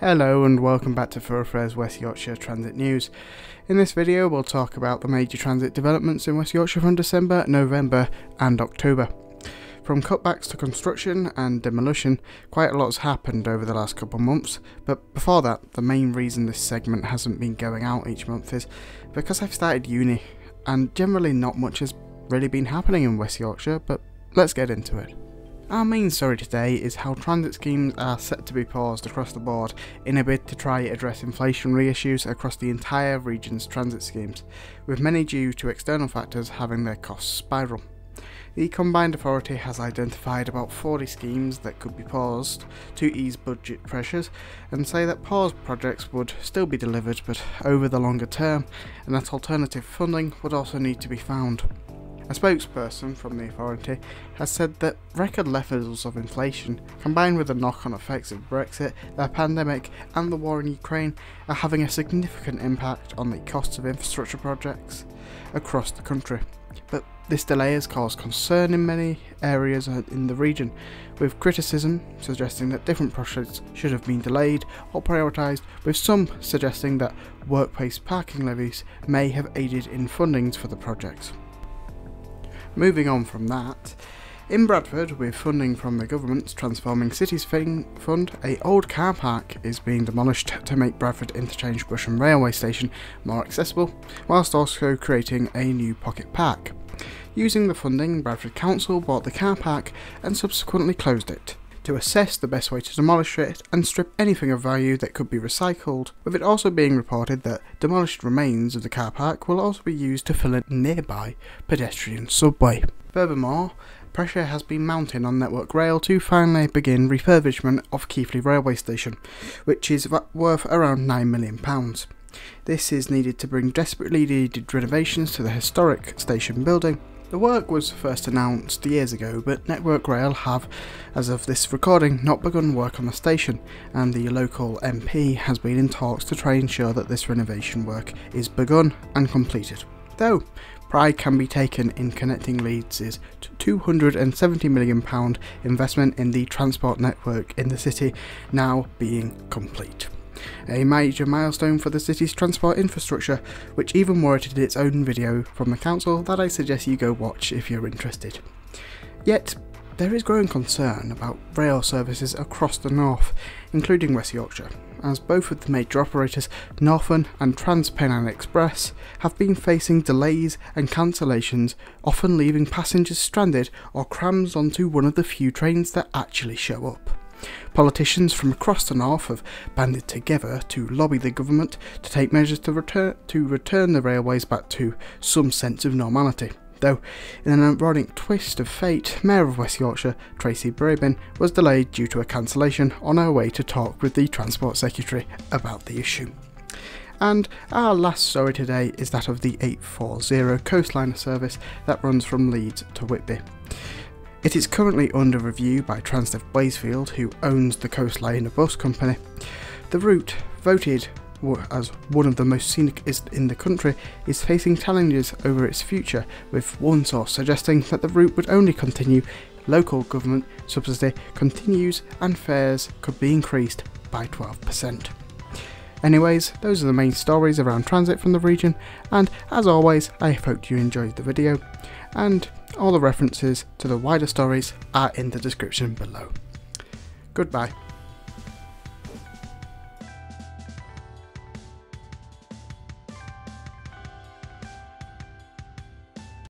Hello and welcome back to Thoroughfares West Yorkshire Transit News. In this video we'll talk about the major transit developments in West Yorkshire from December, November and October. From cutbacks to construction and demolition, quite a lot's happened over the last couple of months, but before that, the main reason this segment hasn't been going out each month is because I've started uni, and generally not much has really been happening in West Yorkshire, but let's get into it. Our main story today is how transit schemes are set to be paused across the board in a bid to try to address inflationary issues across the entire region's transit schemes, with many due to external factors having their costs spiral. The Combined Authority has identified about 40 schemes that could be paused to ease budget pressures and say that paused projects would still be delivered but over the longer term and that alternative funding would also need to be found. A spokesperson from the authority has said that record levels of inflation, combined with the knock on effects of Brexit, the pandemic, and the war in Ukraine, are having a significant impact on the costs of infrastructure projects across the country. But this delay has caused concern in many areas in the region, with criticism suggesting that different projects should have been delayed or prioritised, with some suggesting that workplace parking levies may have aided in fundings for the projects. Moving on from that, in Bradford, with funding from the government's Transforming Cities Fund, a old car park is being demolished to make Bradford Interchange Bus and Railway Station more accessible, whilst also creating a new pocket park. Using the funding, Bradford Council bought the car park and subsequently closed it to assess the best way to demolish it and strip anything of value that could be recycled, with it also being reported that demolished remains of the car park will also be used to fill a nearby pedestrian subway. Furthermore, pressure has been mounting on Network Rail to finally begin refurbishment of Keighley Railway Station, which is worth around £9 million. This is needed to bring desperately needed renovations to the historic station building the work was first announced years ago, but Network Rail have, as of this recording, not begun work on the station, and the local MP has been in talks to try and ensure that this renovation work is begun and completed. Though, pride can be taken in connecting Leeds' £270 million investment in the transport network in the city now being complete a major milestone for the city's transport infrastructure, which even warranted its own video from the council that I suggest you go watch if you're interested. Yet, there is growing concern about rail services across the north, including West Yorkshire, as both of the major operators, Northern and TransPennine Express, have been facing delays and cancellations, often leaving passengers stranded or crammed onto one of the few trains that actually show up. Politicians from across the north have banded together to lobby the government to take measures to return, to return the railways back to some sense of normality. Though, in an ironic twist of fate, Mayor of West Yorkshire, Tracy Brabin, was delayed due to a cancellation on her way to talk with the Transport Secretary about the issue. And our last story today is that of the 840 Coastliner service that runs from Leeds to Whitby. It is currently under review by Transdev Blazefield, who owns the Coastliner Bus Company. The route, voted as one of the most scenic in the country, is facing challenges over its future, with one source suggesting that the route would only continue local government subsidy continues and fares could be increased by 12%. Anyways, those are the main stories around transit from the region, and as always, I hope you enjoyed the video, and all the references to the wider stories are in the description below. Goodbye.